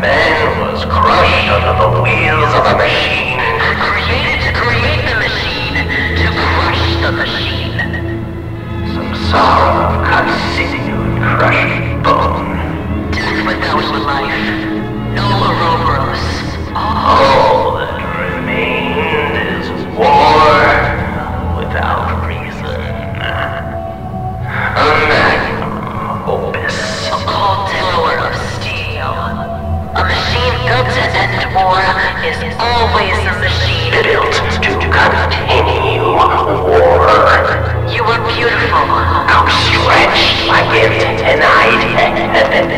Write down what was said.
Man was crushed under the wheels of a machine. form is always a machine built to continue war. You are beautiful. Outstretched like idea.